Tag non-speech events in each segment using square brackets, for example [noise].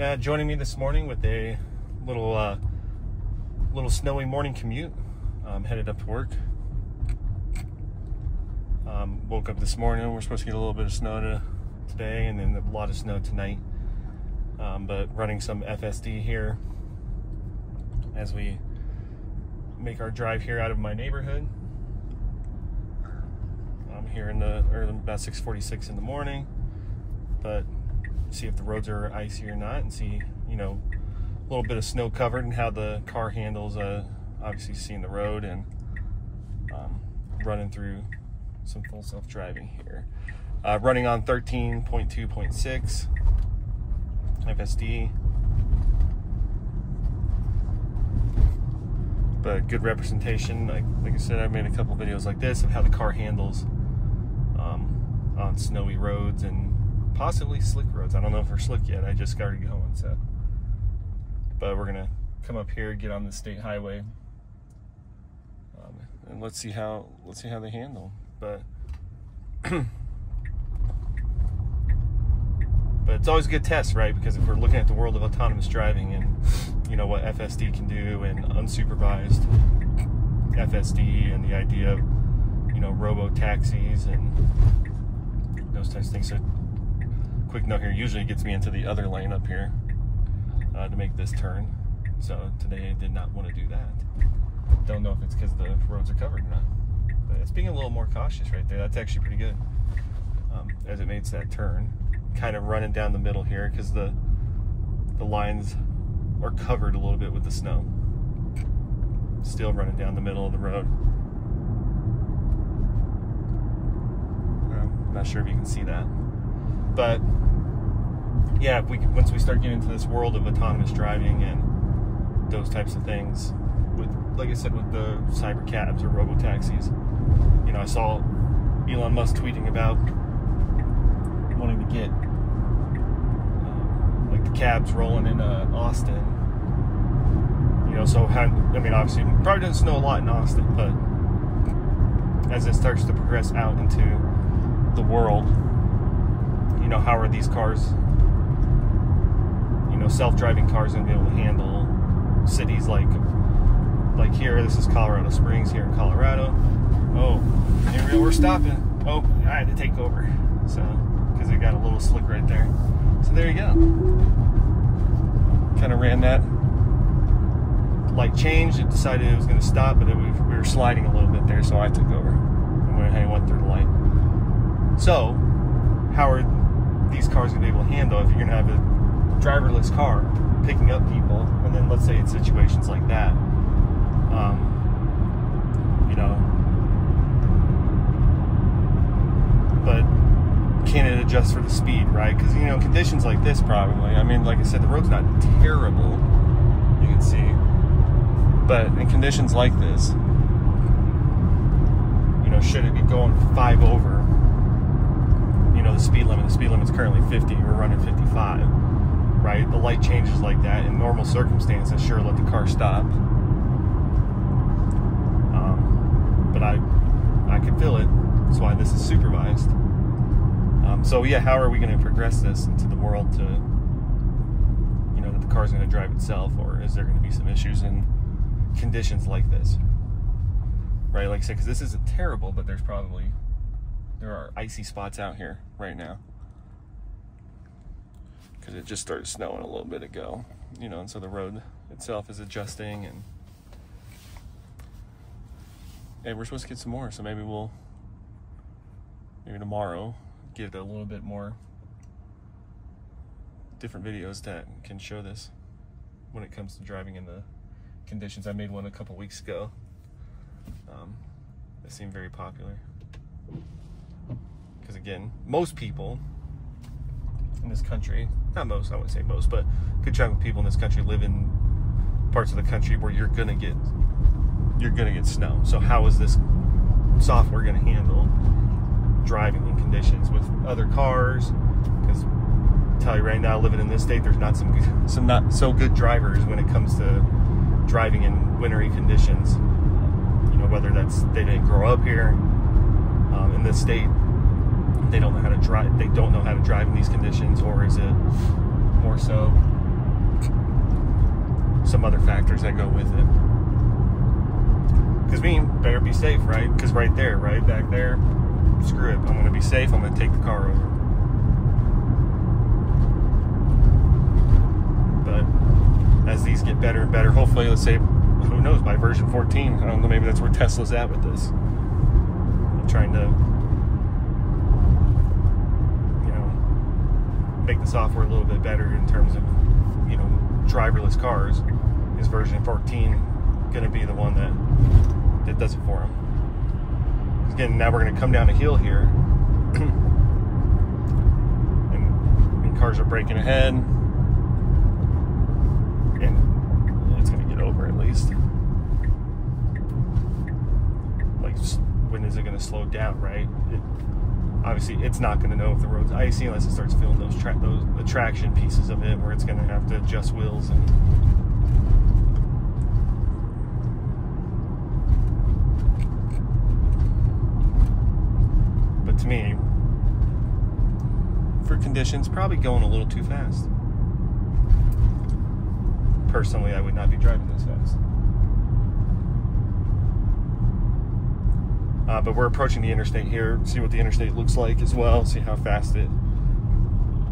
uh, joining me this morning with a little uh, little snowy morning commute. Um, headed up to work. Um, woke up this morning. We're supposed to get a little bit of snow to, today, and then a lot of snow tonight. Um, but running some FSD here as we make our drive here out of my neighborhood. I'm here in the early, about 6:46 in the morning, but see if the roads are icy or not, and see you know a little bit of snow covered and how the car handles. Uh, obviously seeing the road and um, running through some full self driving here. Uh, running on 13.2.6 FSD. But good representation. Like, like I said, I've made a couple videos like this of how the car handles um, on snowy roads and possibly slick roads. I don't know if they're slick yet. I just started going, so. But we're gonna come up here, get on the state highway, um, and let's see how let's see how they handle. But [clears throat] but it's always a good test, right? Because if we're looking at the world of autonomous driving and you know what FSD can do and unsupervised FSD and the idea of you know robo taxis and those types of things. So quick note here usually gets me into the other lane up here uh, to make this turn. So today I did not want to do that. Don't know if it's because the roads are covered or not. But it's being a little more cautious right there. That's actually pretty good um, as it makes that turn kind of running down the middle here because the the lines are covered a little bit with the snow. Still running down the middle of the road. I'm not sure if you can see that, but yeah, we once we start getting into this world of autonomous driving and those types of things, with like I said, with the cyber cabs or robo taxis, you know, I saw Elon Musk tweeting about wanting to get um, like the cabs rolling in uh, Austin. You know, so I mean, obviously, probably doesn't snow a lot in Austin, but as it starts to progress out into the world, you know, how are these cars, you know, self-driving cars going to be able to handle cities like, like here? This is Colorado Springs here in Colorado. Oh, we're stopping. Oh, I had to take over. So because it got a little slick right there. So there you go. Kind of ran that. Light changed. It decided it was going to stop, but it, we, we were sliding a little bit there, so I took over and went and went through the light. So, how are these cars going to be able to handle if you're going to have a driverless car picking up people, and then let's say in situations like that, um, you know, but can it adjust for the speed, right? Because, you know, conditions like this, probably. I mean, like I said, the road's not terrible, you can see. But in conditions like this, you know, should it be going five over, know, the speed limit, the speed limit's currently 50, we're running 55, right? The light changes like that. In normal circumstances, sure, let the car stop. Um, but I, I can feel it. That's why this is supervised. Um, so yeah, how are we going to progress this into the world to, you know, that the car's going to drive itself, or is there going to be some issues in conditions like this? Right, like I said, because this isn't terrible, but there's probably there are icy spots out here right now because it just started snowing a little bit ago, you know, and so the road itself is adjusting and. Hey, we're supposed to get some more, so maybe we'll maybe tomorrow get a little bit more different videos that can show this when it comes to driving in the conditions. I made one a couple weeks ago. Um, they seem very popular. Because again, most people in this country, not most, I wouldn't say most, but a good chunk of people in this country live in parts of the country where you're gonna get you're gonna get snow. So how is this software gonna handle driving in conditions with other cars because tell you right now living in this state there's not some good, [laughs] some not so good drivers when it comes to driving in wintry conditions you know whether that's they didn't grow up here um, in this state they don't know how to drive they don't know how to drive in these conditions or is it more so some other factors that go with it. Because me, better be safe, right? Because right there, right back there, screw it. I'm to be safe. I'm to take the car over. But as these get better and better, hopefully, let's say, who knows, by version 14, I don't know, maybe that's where Tesla's at with this. I'm trying to, you know, make the software a little bit better in terms of, you know, driverless cars. Is version 14 going to be the one that that does it for them? Again, now we're going to come down a hill here, [clears throat] and cars are braking ahead, and it's going to get over at least. Like, when is it going to slow down? Right? It, obviously, it's not going to know if the road's icy unless it starts feeling those tra- those traction pieces of it, where it's going to have to adjust wheels and to me, for conditions, probably going a little too fast. Personally, I would not be driving this fast. Uh, but we're approaching the interstate here. See what the interstate looks like as well. See how fast it,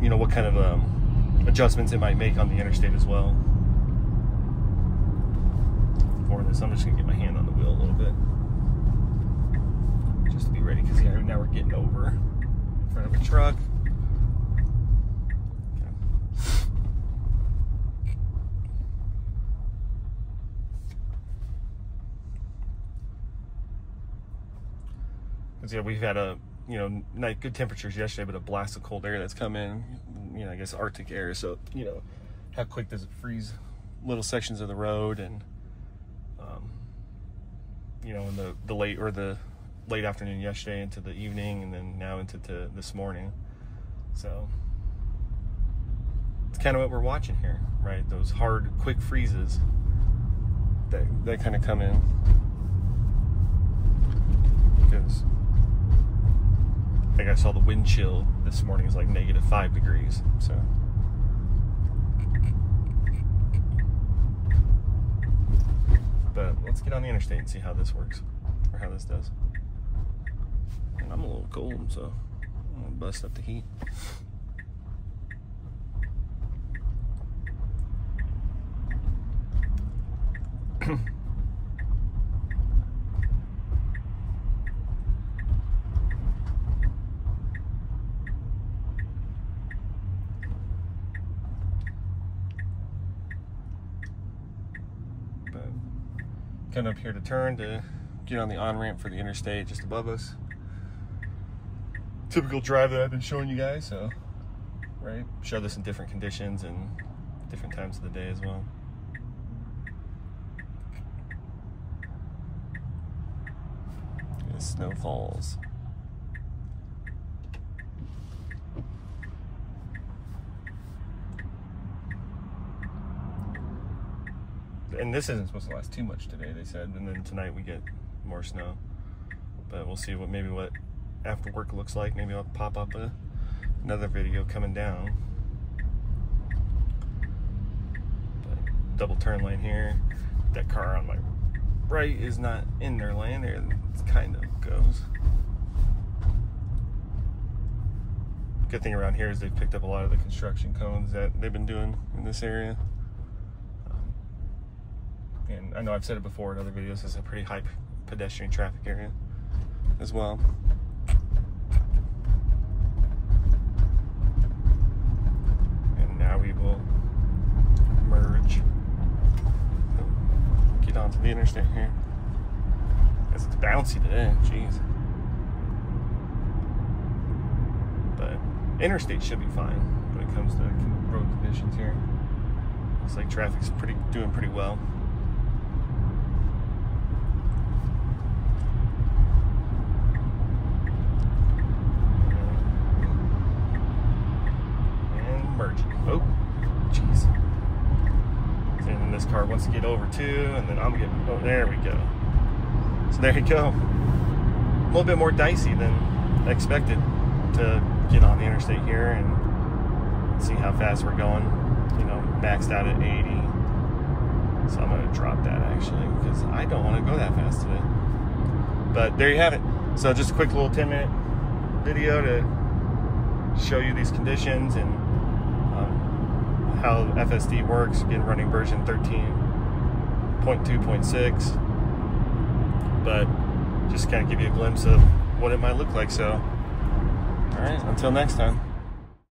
you know, what kind of um, adjustments it might make on the interstate as well. For this, I'm just gonna get my hand on the wheel a little bit just to be ready because yeah, now we're getting over in front of a truck. Because yeah, we've had a you know night good temperatures yesterday, but a blast of cold air that's come in. You know, I guess Arctic air. So you know, how quick does it freeze little sections of the road and um, you know in the the late or the late afternoon yesterday into the evening and then now into this morning. So it's kind of what we're watching here, right? Those hard, quick freezes that, that kind of come in. Because I think I saw the wind chill this morning is like negative five degrees. So. But let's get on the interstate and see how this works or how this does. And I'm a little cold, so I'm gonna bust up the heat. Coming up here to turn to get on the on ramp for the interstate just above us typical drive that I've been showing you guys. So, right, show this in different conditions and different times of the day as well. Snow falls. And this isn't supposed to last too much today, they said. And then tonight we get more snow. But we'll see what maybe what after work looks like. Maybe I'll pop up a, another video coming down. But double turn lane here. That car on my right is not in their lane. There it kind of goes. Good thing around here is they've picked up a lot of the construction cones that they've been doing in this area. And I know I've said it before in other videos, it's a pretty high pedestrian traffic area as well. And now we will merge. Get onto the interstate here. Guess it's bouncy today, jeez. But interstate should be fine when it comes to road conditions here. Looks like traffic's pretty doing pretty well. Car wants to get over too, and then I'm getting, oh, there we go. So there you go. A little bit more dicey than expected to get on the interstate here and see how fast we're going. You know, maxed out at 80. So I'm going to drop that actually because I don't want to go that fast today. But there you have it. So just a quick little 10 minute video to show you these conditions and how FSD works. Again, running version 13.2.6. But just kind of give you a glimpse of what it might look like. So, all right, until next time.